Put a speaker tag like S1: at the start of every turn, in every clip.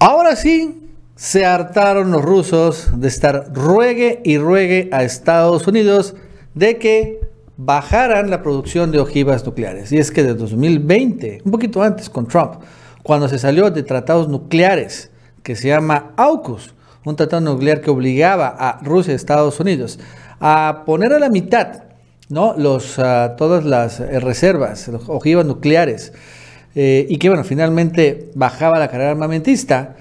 S1: Ahora sí, se hartaron los rusos de estar ruegue y ruegue a Estados Unidos de que bajaran la producción de ojivas nucleares. Y es que de 2020, un poquito antes con Trump, cuando se salió de tratados nucleares que se llama AUKUS, un tratado nuclear que obligaba a Rusia y Estados Unidos a poner a la mitad ¿no? Ah, todas las eh, reservas, ojivas nucleares, eh, y que bueno, finalmente bajaba la carrera armamentista.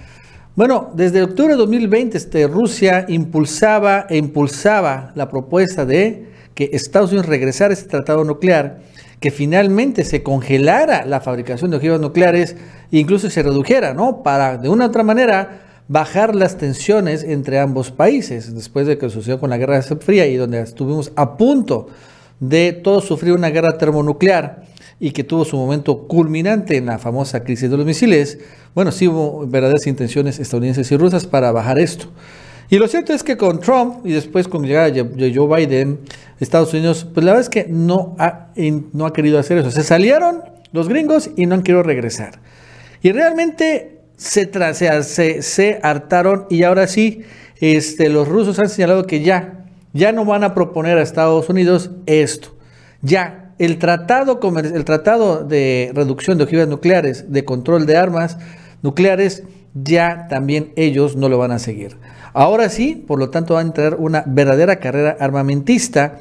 S1: Bueno, desde octubre de 2020 este, Rusia impulsaba e impulsaba la propuesta de que Estados Unidos regresara a este tratado nuclear, que finalmente se congelara la fabricación de ojivas nucleares e incluso se redujera, ¿no? Para de una u otra manera bajar las tensiones entre ambos países, después de que sucedió con la Guerra Fría y donde estuvimos a punto de todos sufrir una guerra termonuclear y que tuvo su momento culminante en la famosa crisis de los misiles, bueno, sí hubo verdaderas intenciones estadounidenses y rusas para bajar esto. Y lo cierto es que con Trump y después con llegada de Joe Biden, Estados Unidos, pues la verdad es que no ha, no ha querido hacer eso. Se salieron los gringos y no han querido regresar. Y realmente se, se, se, hartaron y ahora sí, este, los rusos han señalado que ya ya no van a proponer a Estados Unidos esto. Ya, el tratado, de reducción de ojivas nucleares, de control de armas nucleares, ya también ellos no lo van a seguir. Ahora sí, por lo tanto, va a entrar una verdadera carrera armamentista,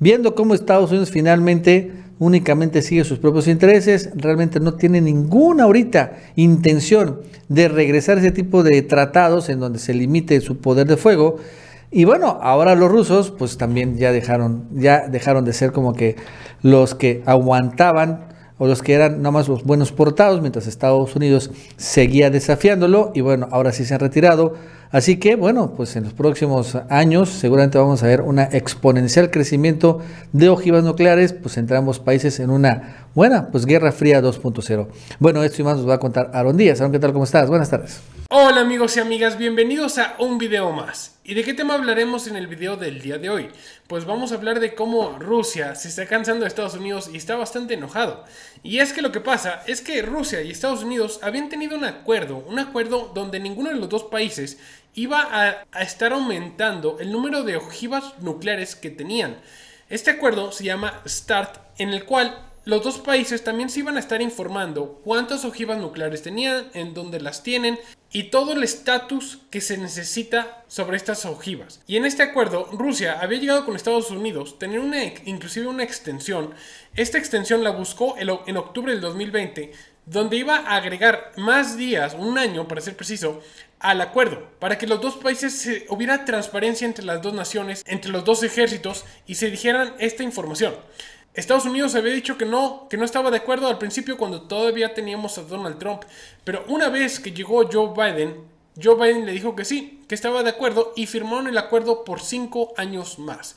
S1: viendo cómo Estados Unidos finalmente únicamente sigue sus propios intereses, realmente no tiene ninguna ahorita intención de regresar a ese tipo de tratados en donde se limite su poder de fuego, y bueno, ahora los rusos pues también ya dejaron, ya dejaron de ser como que los que aguantaban o los que eran nada más los buenos portados, mientras Estados Unidos seguía desafiándolo y bueno, ahora sí se han retirado. Así que bueno, pues en los próximos años seguramente vamos a ver un exponencial crecimiento de ojivas nucleares, pues entre ambos países en una buena, pues Guerra Fría 2.0. Bueno, esto y más nos va a contar Aaron Díaz. Aaron, ¿qué tal? ¿Cómo estás? Buenas tardes.
S2: Hola amigos y amigas, bienvenidos a un video más. ¿Y de qué tema hablaremos en el video del día de hoy? Pues vamos a hablar de cómo Rusia se está cansando de Estados Unidos y está bastante enojado. Y es que lo que pasa es que Rusia y Estados Unidos habían tenido un acuerdo, un acuerdo donde ninguno de los dos países iba a, a estar aumentando el número de ojivas nucleares que tenían. Este acuerdo se llama START, en el cual los dos países también se iban a estar informando cuántas ojivas nucleares tenían, en dónde las tienen y todo el estatus que se necesita sobre estas ojivas. Y en este acuerdo, Rusia había llegado con Estados Unidos, tener una, inclusive una extensión. Esta extensión la buscó en octubre del 2020, donde iba a agregar más días, un año para ser preciso, al acuerdo, para que los dos países hubiera transparencia entre las dos naciones, entre los dos ejércitos y se dijeran esta información. Estados Unidos había dicho que no, que no estaba de acuerdo al principio cuando todavía teníamos a Donald Trump, pero una vez que llegó Joe Biden, Joe Biden le dijo que sí, que estaba de acuerdo y firmaron el acuerdo por cinco años más.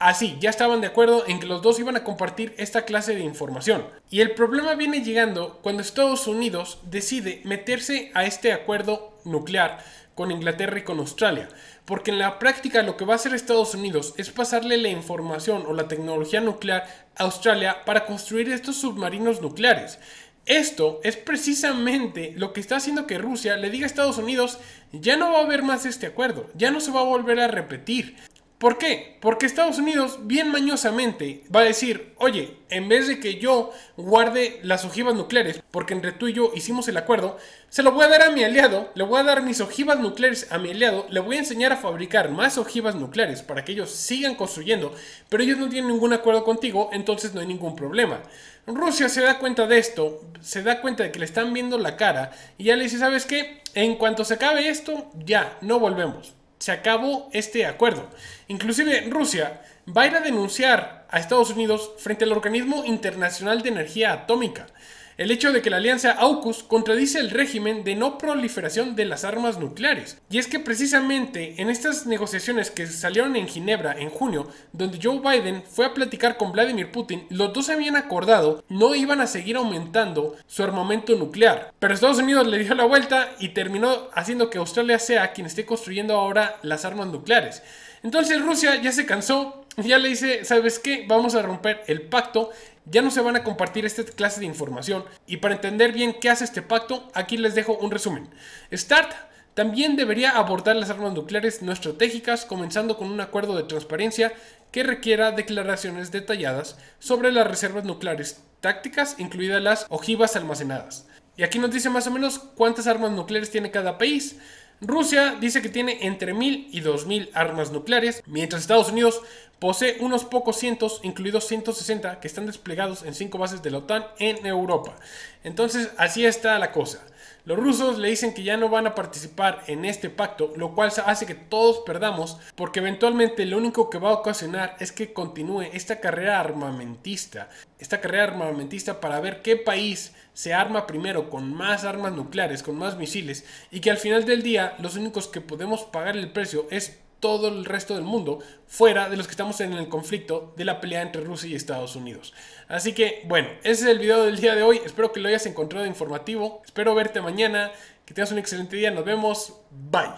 S2: Así, ya estaban de acuerdo en que los dos iban a compartir esta clase de información. Y el problema viene llegando cuando Estados Unidos decide meterse a este acuerdo nuclear con Inglaterra y con Australia. Porque en la práctica lo que va a hacer Estados Unidos es pasarle la información o la tecnología nuclear a Australia para construir estos submarinos nucleares. Esto es precisamente lo que está haciendo que Rusia le diga a Estados Unidos, ya no va a haber más este acuerdo, ya no se va a volver a repetir. ¿Por qué? Porque Estados Unidos bien mañosamente va a decir, oye, en vez de que yo guarde las ojivas nucleares, porque entre tú y yo hicimos el acuerdo, se lo voy a dar a mi aliado, le voy a dar mis ojivas nucleares a mi aliado, le voy a enseñar a fabricar más ojivas nucleares para que ellos sigan construyendo, pero ellos no tienen ningún acuerdo contigo, entonces no hay ningún problema. Rusia se da cuenta de esto, se da cuenta de que le están viendo la cara y ya le dice, ¿sabes qué? En cuanto se acabe esto, ya, no volvemos se acabó este acuerdo. Inclusive Rusia va a ir a denunciar a Estados Unidos frente al Organismo Internacional de Energía Atómica el hecho de que la alianza AUKUS contradice el régimen de no proliferación de las armas nucleares. Y es que precisamente en estas negociaciones que salieron en Ginebra en junio, donde Joe Biden fue a platicar con Vladimir Putin, los dos habían acordado no iban a seguir aumentando su armamento nuclear. Pero Estados Unidos le dio la vuelta y terminó haciendo que Australia sea quien esté construyendo ahora las armas nucleares. Entonces Rusia ya se cansó, ya le dice, ¿sabes qué? Vamos a romper el pacto ya no se van a compartir esta clase de información y para entender bien qué hace este pacto, aquí les dejo un resumen. START también debería abordar las armas nucleares no estratégicas, comenzando con un acuerdo de transparencia que requiera declaraciones detalladas sobre las reservas nucleares tácticas, incluidas las ojivas almacenadas. Y aquí nos dice más o menos cuántas armas nucleares tiene cada país. Rusia dice que tiene entre 1000 y 2000 armas nucleares, mientras Estados Unidos posee unos pocos cientos, incluidos 160, que están desplegados en cinco bases de la OTAN en Europa. Entonces, así está la cosa. Los rusos le dicen que ya no van a participar en este pacto, lo cual hace que todos perdamos, porque eventualmente lo único que va a ocasionar es que continúe esta carrera armamentista, esta carrera armamentista para ver qué país se arma primero con más armas nucleares, con más misiles, y que al final del día los únicos que podemos pagar el precio es todo el resto del mundo, fuera de los que estamos en el conflicto de la pelea entre Rusia y Estados Unidos. Así que, bueno, ese es el video del día de hoy. Espero que lo hayas encontrado informativo. Espero verte mañana. Que tengas un excelente día. Nos vemos. Bye.